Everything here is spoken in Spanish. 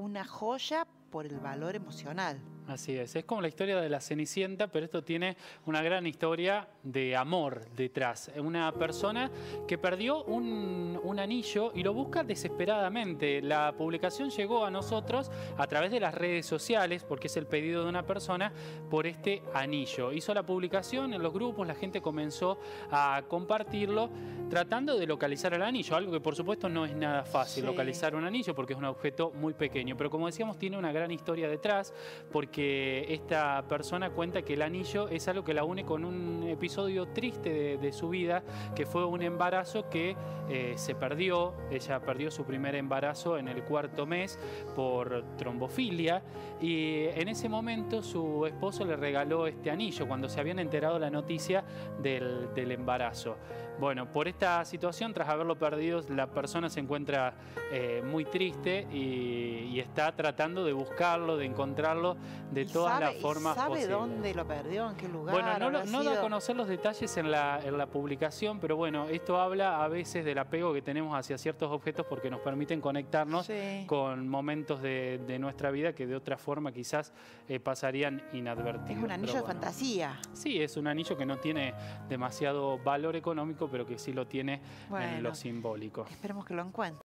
una joya por el valor emocional. Así es, es como la historia de la Cenicienta, pero esto tiene una gran historia de amor detrás. Una persona que perdió un, un, anillo y lo busca desesperadamente. La publicación llegó a nosotros a través de las redes sociales, porque es el pedido de una persona, por este anillo. Hizo la publicación en los grupos, la gente comenzó a compartirlo, tratando de localizar el anillo, algo que por supuesto no es nada fácil, sí. localizar un anillo, porque es un objeto muy pequeño. Pero como decíamos, tiene una gran historia detrás, porque esta persona cuenta que el anillo es algo que la une con un episodio triste de, su vida, que fue un embarazo que eh, se perdió. Ella perdió su primer embarazo en el cuarto mes por trombofilia y en ese momento su esposo le regaló este anillo cuando se habían enterado la noticia del, del embarazo. Bueno, por esta situación, tras haberlo perdido, la persona se encuentra eh, muy triste y, está tratando de buscarlo, de encontrarlo de todas sabe, las formas ¿Sabe posibles. dónde lo perdió? ¿En qué lugar? Bueno, no, lo, no sido... da a conocer los detalles en la, en la publicación, pero bueno, esto habla a veces del apego que tenemos hacia ciertos objetos porque nos permiten conectarnos Sí. con momentos de, de nuestra vida que de otra forma quizás eh, pasarían inadvertidos. Es un anillo de fantasía. Sí, es un anillo que no tiene demasiado valor económico, pero que sí lo tiene en lo simbólico. Esperemos que lo encuentre.